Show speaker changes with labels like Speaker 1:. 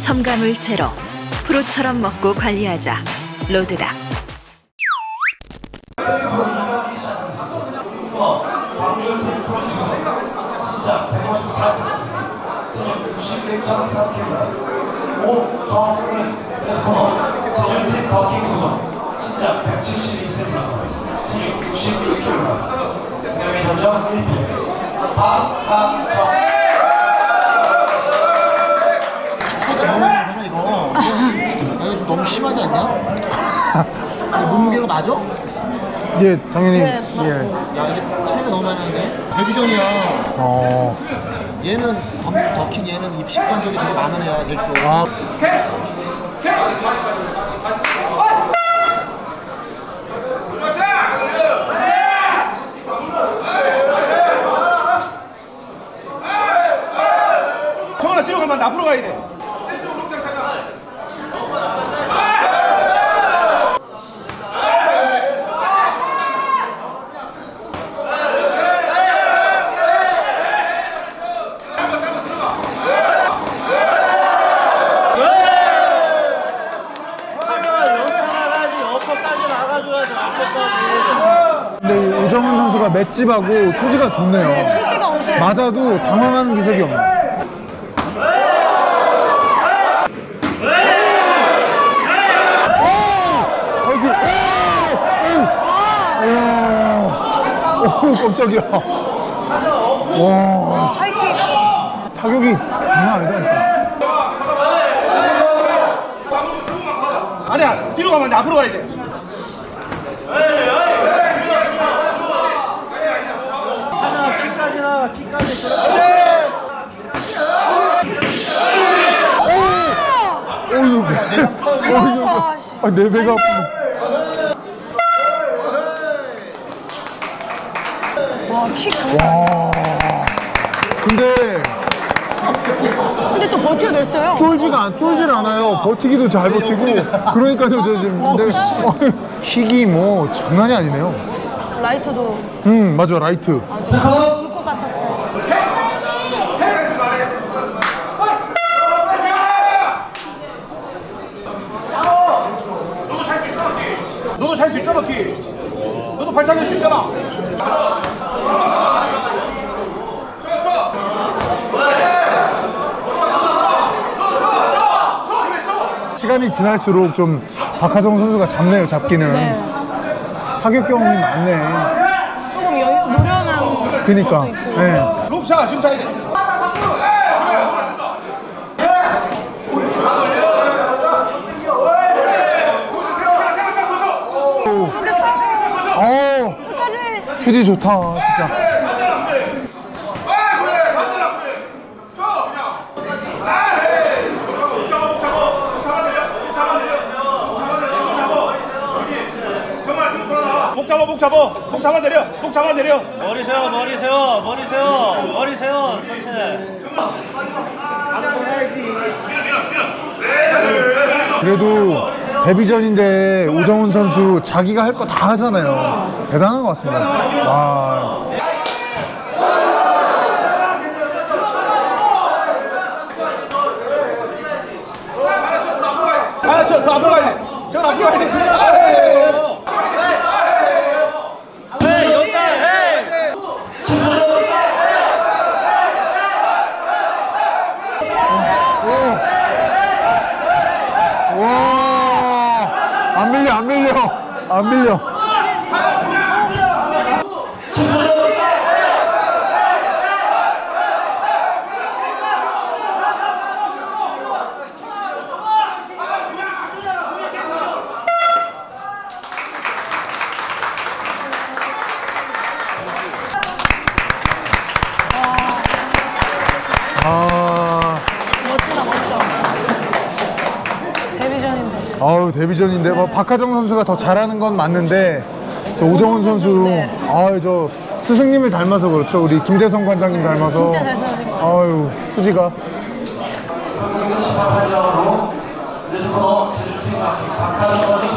Speaker 1: 첨가물 제로 프로처럼 먹고 관리하자 로드다
Speaker 2: 제주팀 더킹 소속 신장 172cm体重 96kg 경기 전 적 1등 박하정
Speaker 3: 너무 이거 야, 이거 좀 너무 심하지 않냐? 근데 몸무게가 맞아?
Speaker 4: 예, 당연히.
Speaker 5: 네,
Speaker 4: 예.
Speaker 3: 야 이게 차이가 너무 많이 나는데 데뷔 전이야
Speaker 4: 어.
Speaker 3: 얘는 더, 더킹 얘는 입식 건적이 되게 많은 애야 제주도
Speaker 4: 아,
Speaker 6: 정원아 뒤로 가면 안 돼. 앞으로 가야 돼.
Speaker 4: 근데 이 오정훈 선수가 맷집하고 투지가 좋네요.
Speaker 5: 투지가 엄청
Speaker 4: 맞아도 당황하는 기색이 없네. 오, 깜짝이야. 와, 타격이 장난 아니다.
Speaker 6: 아니야. 뒤로 가면 안 돼. 앞으로 가야 돼.
Speaker 3: 하나 키까지나 키까지
Speaker 4: 아, 내 배가 아프네.
Speaker 5: 와킥 장난
Speaker 4: 근데
Speaker 5: 근데 또 버텨냈어요
Speaker 4: 쫄지가 안, 쫄질 않아요. 버티기도 잘 버티고. 그러니까요, 저 지금. 근데, 어, 킥이 뭐, 장난이 아니네요.
Speaker 5: 라이터도
Speaker 4: 음, 맞아, 라이트.
Speaker 5: 불것 같았어요
Speaker 6: 너도 잘 수 있잖아, 키. 발차기 할수 있잖아.
Speaker 4: 시간이 지날수록 좀 박하정 선수가 잡네요, 잡기는.
Speaker 5: 네.
Speaker 4: 타격 경험이 많네.
Speaker 5: 조금 여유 노련한
Speaker 4: 그니까. 네.
Speaker 6: 록샤, 지금 사야 돼.
Speaker 4: 어,
Speaker 5: 끝까지
Speaker 4: 휴지 좋다, 진짜.
Speaker 6: 목 잡아, 목 잡아. 목 잡아 내려. 목 잡아 내려.
Speaker 7: 머리 세워 머리 세워 머리 세워 머리 세워 천천히
Speaker 4: 그래도 데뷔전인데 오정훈 선수 자기가 할 거 다 하잖아요. 대단한 것 같습니다. 와.
Speaker 6: 아, 저, 더 앞으로 가야 돼. 저 앞으로 가야 돼.
Speaker 7: 헤이 여기다 헤이
Speaker 4: 와. 안 밀려, 안 밀려. 아,
Speaker 5: 멋지다 멋져 데뷔전인데
Speaker 4: 아우 데뷔전인데 뭐 박하정 선수가 더 잘하는 건 맞는데 저 오정훈 선수 아저 스승님을 닮아서 그렇죠. 우리 김대성 관장님 닮아서.
Speaker 5: 진짜 잘생긴 것
Speaker 4: 아유 투지가.
Speaker 2: 박하정 선수